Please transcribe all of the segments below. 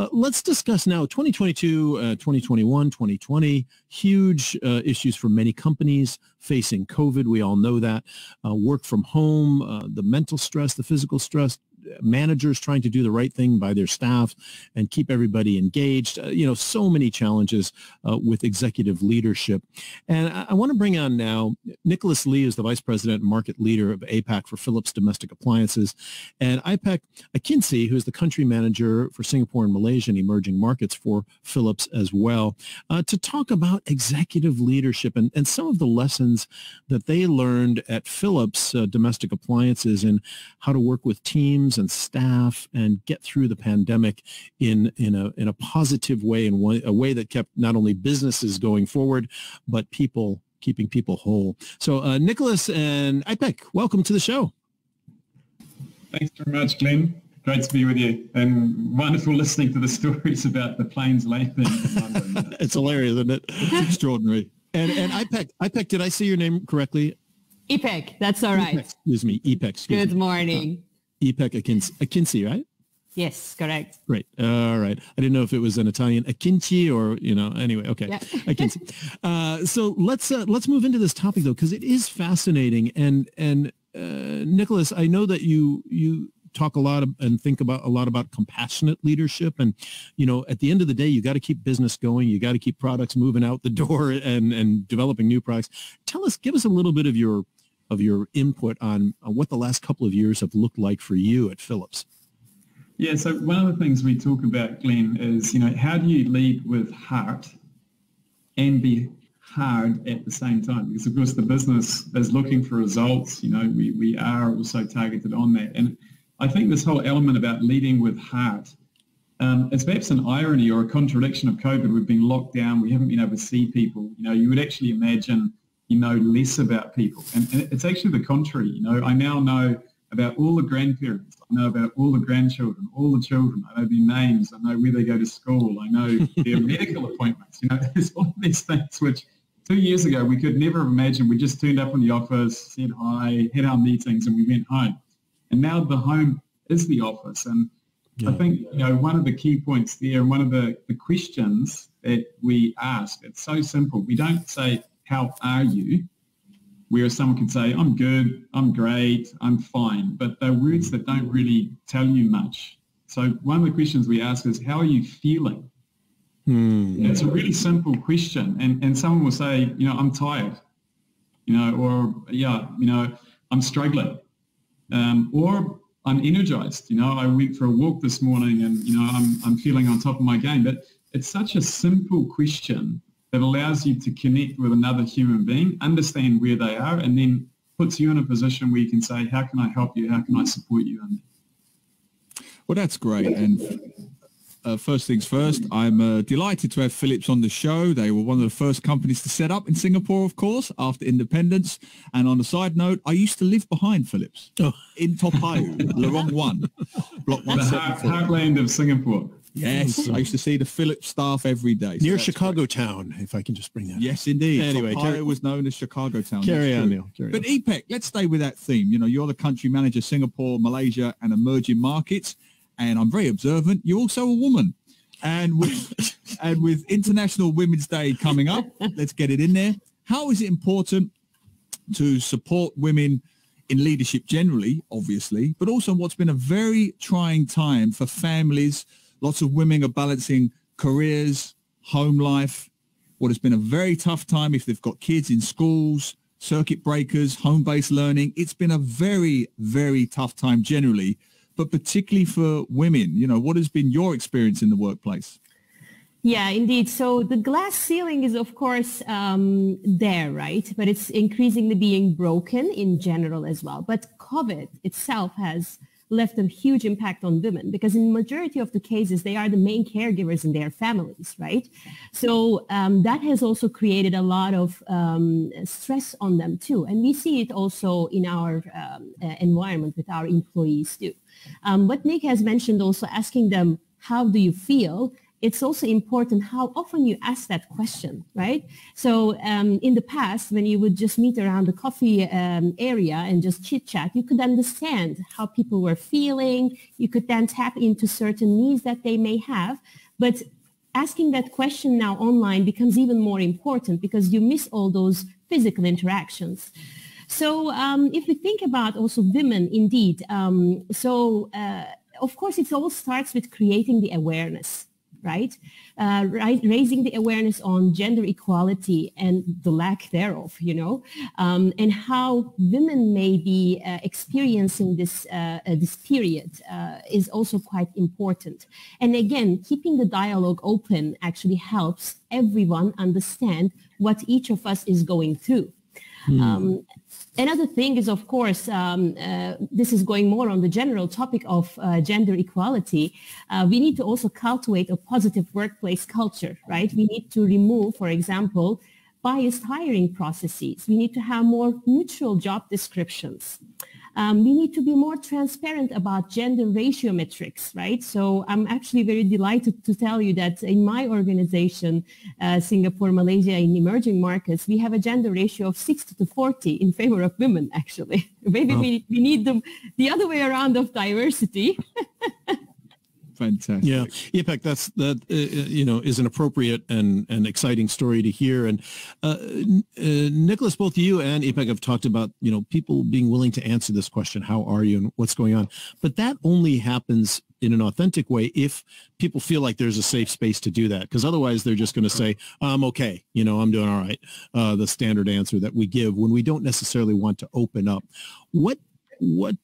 Uh, let's discuss now 2022, uh, 2021, 2020, huge uh, issues for many companies facing COVID. We all know that. Uh, work from home, uh, the mental stress, the physical stress, managers trying to do the right thing by their staff and keep everybody engaged. Uh, you know, so many challenges uh, with executive leadership. And I, I want to bring on now Nicholas Lee is the vice president and market leader of APAC for Philips Domestic Appliances, and Ipek Akinci, who is the country manager for Singapore and Malaysia and emerging markets for Philips as well, uh, to talk about executive leadership and, and some of the lessons that they learned at Philips uh, Domestic Appliances and how to work with teams teams and staff and get through the pandemic in, in, a, in a positive way, in one, a way that kept not only businesses going forward, but people keeping people whole. So uh, Nicholas and Ipek, welcome to the show. Thanks very much, Glenn. Great to be with you and wonderful listening to the stories about the planes landing. it's hilarious, isn't it? It's extraordinary. And, and Ipek, Ipek, did I say your name correctly? Ipek, that's all right. excuse me, Ipek. Good me. Akinsey, Akinsey, right? Yes, correct. Great. All right. I didn't know if it was an Italian Akinci or you know. Anyway, okay. Yeah. Akinci. Uh, so let's uh, let's move into this topic though, because it is fascinating. And and uh, Nicholas, I know that you you talk a lot of, and think about a lot about compassionate leadership and you know at the end of the day you got to keep business going you got to keep products moving out the door and and developing new products tell us give us a little bit of your of your input on, on what the last couple of years have looked like for you at Philips. Yeah, so one of the things we talk about, Glenn, is, you know, how do you lead with heart and be hard at the same time? Because, of course, the business is looking for results. You know, we, we are also targeted on that. And I think this whole element about leading with heart, um, it's perhaps an irony or a contradiction of COVID. We've been locked down. We haven't been able to see people. You know, you would actually imagine you know less about people. And, and it's actually the contrary. You know, I now know about all the grandparents. I know about all the grandchildren, all the children. I know their names. I know where they go to school. I know their medical appointments. You know, there's all these things which two years ago we could never have imagined. We just turned up in the office, said hi, had our meetings, and we went home. And now the home is the office. And yeah. I think you know one of the key points there, and one of the, the questions that we ask, it's so simple. We don't say, how are you? Whereas someone could say, I'm good, I'm great, I'm fine, but they're words that don't really tell you much. So one of the questions we ask is, how are you feeling? Hmm. It's a really simple question. And, and someone will say, you know, I'm tired, you know, or yeah, you know, I'm struggling. Um, or I'm energized. You know, I went for a walk this morning and, you know, I'm, I'm feeling on top of my game. But it's such a simple question that allows you to connect with another human being, understand where they are, and then puts you in a position where you can say, how can I help you? How can I support you? Well, that's great. And uh, first things first, I'm uh, delighted to have Philips on the show. They were one of the first companies to set up in Singapore, of course, after independence. And on a side note, I used to live behind Philips oh. in Toa Payoh, Lorong 1, Block 174. The heartland of Singapore. Yes, I used to see the Philips staff every day. So Near Chicago great. Town, if I can just bring that. Yes, indeed. Anyway, Ohio was known as Chicago Town. Carry on, Neil. Carry but on. Ipek, let's stay with that theme. You know, you're the country manager, Singapore, Malaysia, and emerging markets, and I'm very observant. You're also a woman, and with and with International Women's Day coming up, let's get it in there. How is it important to support women? in leadership generally, obviously, but also what's been a very trying time for families Lots of women are balancing careers, home life, what has been a very tough time if they've got kids in schools, circuit breakers, home-based learning. It's been a very, very tough time generally, but particularly for women. You know, what has been your experience in the workplace? Yeah, indeed. So the glass ceiling is, of course, um, there, right? But it's increasingly being broken in general as well. But COVID itself has left a huge impact on women because in majority of the cases, they are the main caregivers in their families, right? So um, that has also created a lot of um, stress on them too. And we see it also in our um, uh, environment with our employees too. Um, what Nick has mentioned also asking them, how do you feel? It's also important how often you ask that question, right? So um, in the past, when you would just meet around the coffee um, area and just chit chat, you could understand how people were feeling. You could then tap into certain needs that they may have. But asking that question now online becomes even more important because you miss all those physical interactions. So um, if we think about also women, indeed, um, so uh, of course it all starts with creating the awareness right? Uh, raising the awareness on gender equality and the lack thereof, you know, um, and how women may be uh, experiencing this uh, uh this period uh, is also quite important. And again, keeping the dialogue open actually helps everyone understand what each of us is going through. Hmm. Um, Another thing is, of course, um, uh, this is going more on the general topic of uh, gender equality. Uh, we need to also cultivate a positive workplace culture, right? We need to remove, for example, biased hiring processes. We need to have more neutral job descriptions. Um, we need to be more transparent about gender ratio metrics, right? So I'm actually very delighted to tell you that in my organization, uh, Singapore, Malaysia, in emerging markets, we have a gender ratio of 60 to 40 in favor of women, actually. Maybe oh. we, we need them the other way around of diversity. Fantastic. Yeah, Ipek, that's that. Uh, uh, you know, is an appropriate and and exciting story to hear. And uh, uh, Nicholas, both you and Ipek have talked about you know people being willing to answer this question: How are you and what's going on? But that only happens in an authentic way if people feel like there's a safe space to do that. Because otherwise, they're just going to say, "I'm okay," you know, "I'm doing all right." Uh, the standard answer that we give when we don't necessarily want to open up. What what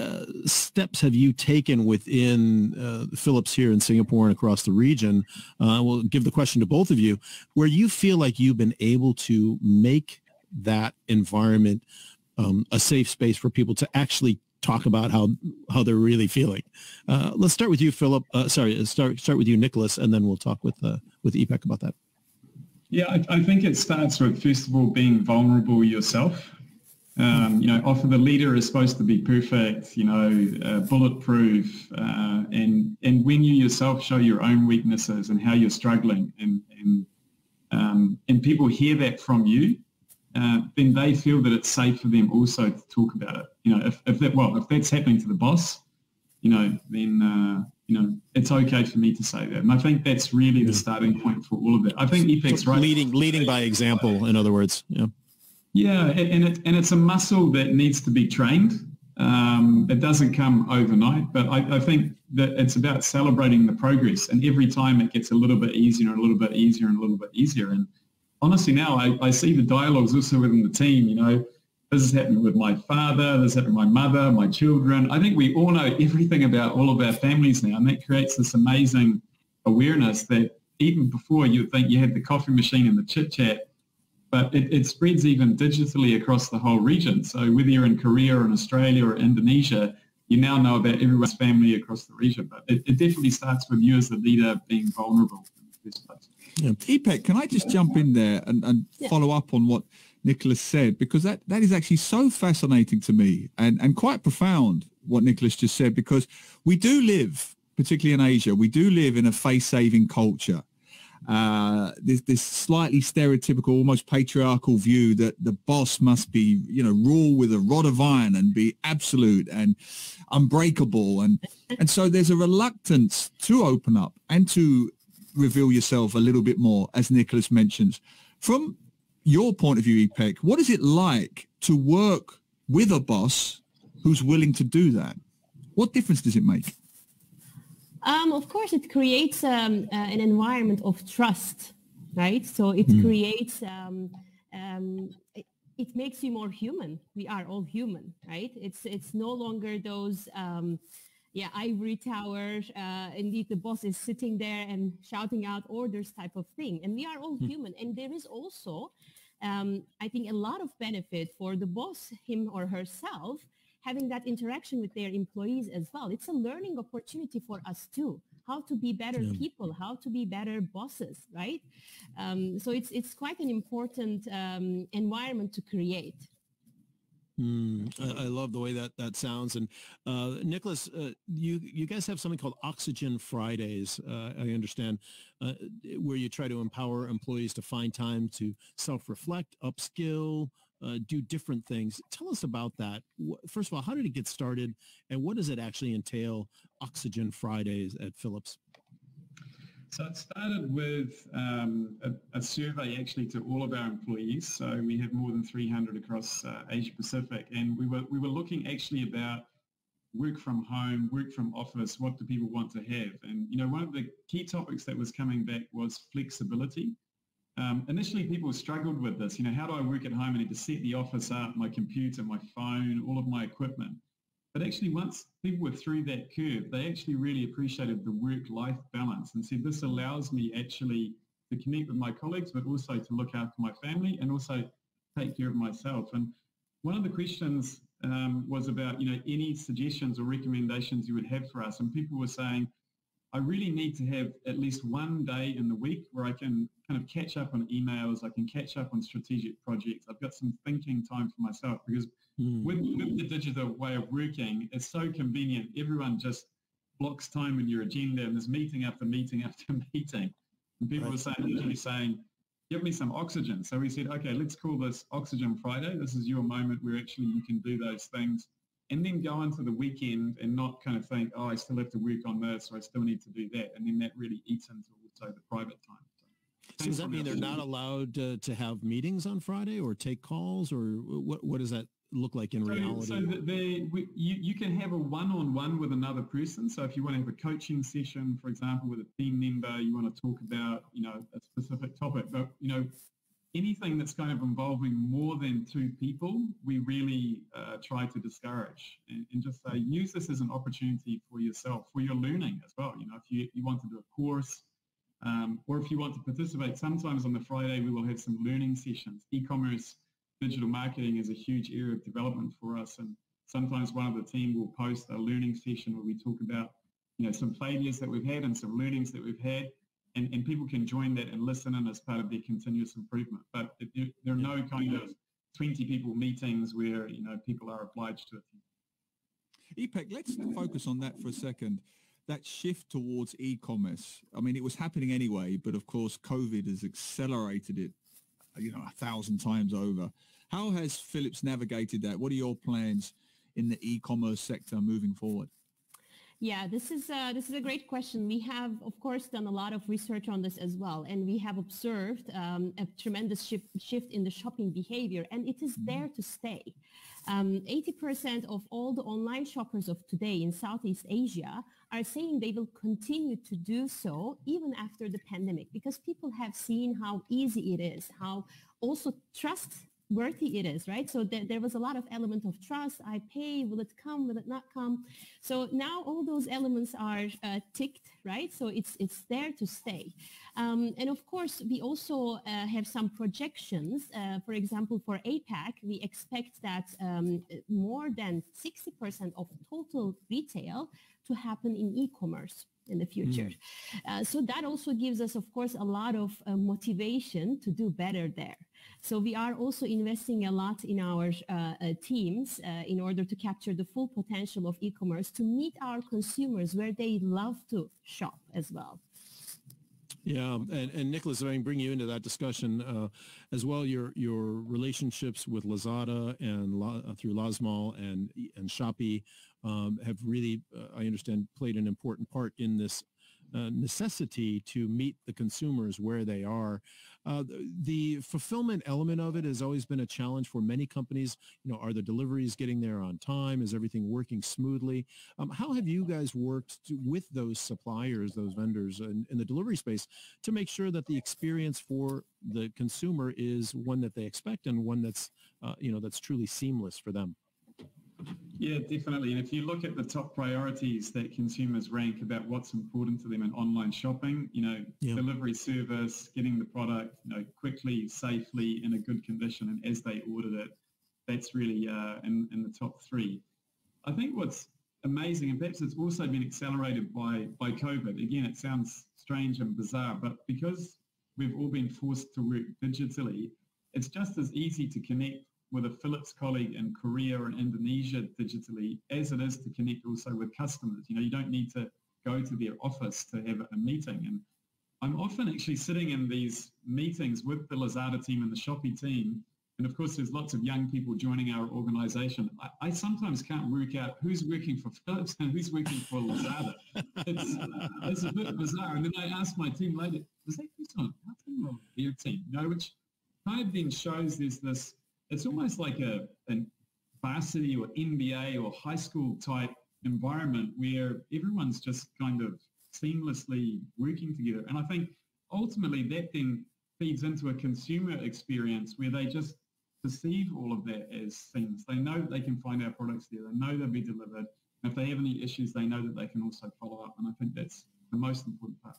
uh, steps have you taken within uh, Philips here in Singapore and across the region? Uh, we'll give the question to both of you, where you feel like you've been able to make that environment um, a safe space for people to actually talk about how how they're really feeling. Uh, let's start with you, Philip. Uh, sorry, start start with you, Nicholas, and then we'll talk with with Ipek about that. Yeah, I, I think it starts with first of all being vulnerable yourself. Um, you know, often the leader is supposed to be perfect, you know, uh, bulletproof, uh, and and when you yourself show your own weaknesses and how you're struggling, and and um, and people hear that from you, uh, then they feel that it's safe for them also to talk about it. You know, if, if that well, if that's happening to the boss, you know, then uh, you know it's okay for me to say that, and I think that's really the starting point for all of it. I think Ipek's right. Leading leading by example, in other words. Yeah. Yeah, and it, and it's a muscle that needs to be trained. Um, it doesn't come overnight, but I, I, think that it's about celebrating the progress. And every time it gets a little bit easier and a little bit easier and a little bit easier. And honestly, now I, I see the dialogues also within the team. You know, this is happening with my father, this is happening with my mother, my children. I think we all know everything about all of our families now, and that creates this amazing awareness that even before you think you had the coffee machine and the chit chat, but it, it, spreads even digitally across the whole region. So whether you're in Korea or in Australia or Indonesia, you now know about everyone's family across the region. But it, it definitely starts with you as the leader being vulnerable in the first place. Yeah. Ipek, can I just jump in there and, and yeah. follow up on what Nicholas said? Because that, that is actually so fascinating to me and, and quite profound what Nicholas just said, because we do live, particularly in Asia, we do live in a face-saving culture uh, this, this slightly stereotypical, almost patriarchal view that the boss must be, you know, rule with a rod of iron and be absolute and unbreakable. And, and so there's a reluctance to open up and to reveal yourself a little bit more, as Nicholas mentions. From your point of view, Ipek, what is it like to work with a boss who's willing to do that? What difference does it make? Um, of course, it creates um, uh, an environment of trust, right? So it mm. creates, um, um, it, it, makes you more human. We are all human, right? It's it's no longer those, um, yeah, ivory tower. Uh, indeed, the boss is sitting there and shouting out orders type of thing. And we are all mm. human. And there is also, um, I think, a lot of benefit for the boss, him or herself, having that interaction with their employees as well. It's a learning opportunity for us too. How to be better yeah. people, how to be better bosses, right? Um, so it's it's quite an important um, environment to create. Mm, I, I, love the way that that sounds. And uh, Nicholas, uh, you you guys have something called Oxygen Fridays. Uh, I understand, uh, where you try to empower employees to find time to self-reflect, upskill, uh, do different things. Tell us about that. First of all, how did it get started, and what does it actually entail? Oxygen Fridays at Philips. So it started with um, a, a, survey actually to all of our employees. So we have more than 300 across uh, Asia Pacific, and we were we were looking actually about work from home, work from office. What do people want to have? And you know, one of the key topics that was coming back was flexibility. Um, initially, people struggled with this. You know, how do I work at home? I need to set the office up, my computer, my phone, all of my equipment. But actually, once people were through that curve, they actually really appreciated the work-life balance and said, this allows me actually to connect with my colleagues, but also to look after my family and also take care of myself. And one of the questions um, was about, you know, any suggestions or recommendations you would have for us. And people were saying, I really need to have at least one day in the week where I can kind of catch up on emails, I can catch up on strategic projects. I've got some thinking time for myself because mm. with, with the digital way of working, it's so convenient. Everyone just blocks time in your agenda and there's meeting after meeting after meeting. And people right. were saying, literally saying, give me some oxygen. So we said, okay, let's call this Oxygen Friday. This is your moment where actually you can do those things and then go into the weekend and not kind of think, oh, I still have to work on this or I still need to do that. And then that really eats into also the private time. So does that mean they're not allowed to, to have meetings on Friday or take calls or what, what does that look like in so, reality? So they, we, you, you can have a one-on-one with another person. So if you want to have a coaching session, for example, with a team member, you want to talk about, you know, a specific topic. But, you know, anything that's kind of involving more than two people, we really uh, try to discourage and, and, just say, use this as an opportunity for yourself, for your learning as well. You know, if you, you want to do a course um, or if you want to participate, sometimes on the Friday we will have some learning sessions. E-commerce digital marketing is a huge area of development for us and sometimes one of the team will post a learning session where we talk about you know some failures that we've had and some learnings that we've had and, and people can join that and listen in as part of their continuous improvement. But it, there are no kind of 20 people meetings where, you know, people are obliged to attend. Ipek, let's focus on that for a second. That shift towards e-commerce. I mean, it was happening anyway, but of course, COVID has accelerated it, you know, a thousand times over. How has Philips navigated that? What are your plans in the e-commerce sector moving forward? Yeah, this is uh, this is a great question. We have, of course, done a lot of research on this as well, and we have observed um, a tremendous shift, shift in the shopping behavior, and it is there to stay. Um, 80% of all the online shoppers of today in Southeast Asia are saying they will continue to do so even after the pandemic because people have seen how easy it is, how also trust worthy it is, right? So there, there was a lot of element of trust. I pay, will it come, will it not come? So now all those elements are uh, ticked, right? So it's it's there to stay. Um, and of course, we also uh, have some projections. Uh, for example, for APAC, we expect that um, more than 60% of total retail to happen in e-commerce in the future. Mm. Uh, so that also gives us, of course, a lot of uh, motivation to do better there. So we are also investing a lot in our uh, uh teams uh, in order to capture the full potential of e-commerce to meet our consumers where they love to shop as well. Yeah, and, and Nicholas, if I can bring you into that discussion uh, as well, your your relationships with Lazada and La, through Lazmall and and Shopee um, have really, uh, I understand, played an important part in this uh, necessity to meet the consumers where they are. Uh, the, fulfillment element of it has always been a challenge for many companies. You know, are the deliveries getting there on time? Is everything working smoothly? Um, how have you guys worked to, with those suppliers, those vendors in, in the delivery space to make sure that the experience for the consumer is one that they expect and one that's, uh, you know, that's truly seamless for them? Yeah, definitely. And if you look at the top priorities that consumers rank about what's important to them in online shopping, you know, yeah. delivery service, getting the product, you know, quickly, safely, in a good condition, and as they ordered it, that's really uh, in, in the top three. I think what's amazing, and perhaps it's also been accelerated by, by COVID. Again, it sounds strange and bizarre, but because we've all been forced to work digitally, it's just as easy to connect with a Philips colleague in Korea and Indonesia digitally as it is to connect also with customers. You know, you don't need to go to their office to have a meeting. And I'm often actually sitting in these meetings with the Lazada team and the Shopee team. And of course, there's lots of young people joining our organization. I, I sometimes can't work out who's working for Philips and who's working for Lazada. It's, uh, it's a bit bizarre. And then I ask my team later, was that who's on our team or their team? You know, which kind of then shows there's this, it's almost like a, an varsity or NBA or high school type environment where everyone's just kind of seamlessly working together. And I think ultimately that then feeds into a consumer experience where they just perceive all of that as seamless. They know they can find our products there. They know they'll be delivered. And if they have any issues, they know that they can also follow up. And I think that's the most important part.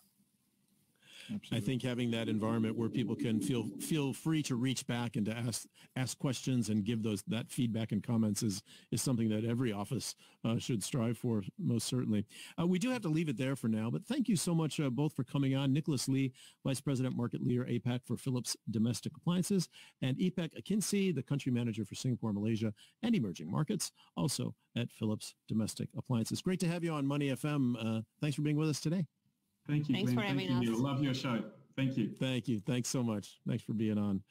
Absolutely. I think having that environment where people can feel feel free to reach back and to ask ask questions and give those that feedback and comments is is something that every office uh, should strive for. Most certainly, uh, we do have to leave it there for now. But thank you so much uh, both for coming on, Nicholas Lee, Vice President Market Leader APAC for Philips Domestic Appliances, and Ipek Akinci, the Country Manager for Singapore, Malaysia, and Emerging Markets, also at Philips Domestic Appliances. Great to have you on Money FM. Uh, thanks for being with us today. Thank you. Thanks Glenn. for having Thank you. us. Love your show. Thank you. Thank you. Thanks so much. Thanks for being on.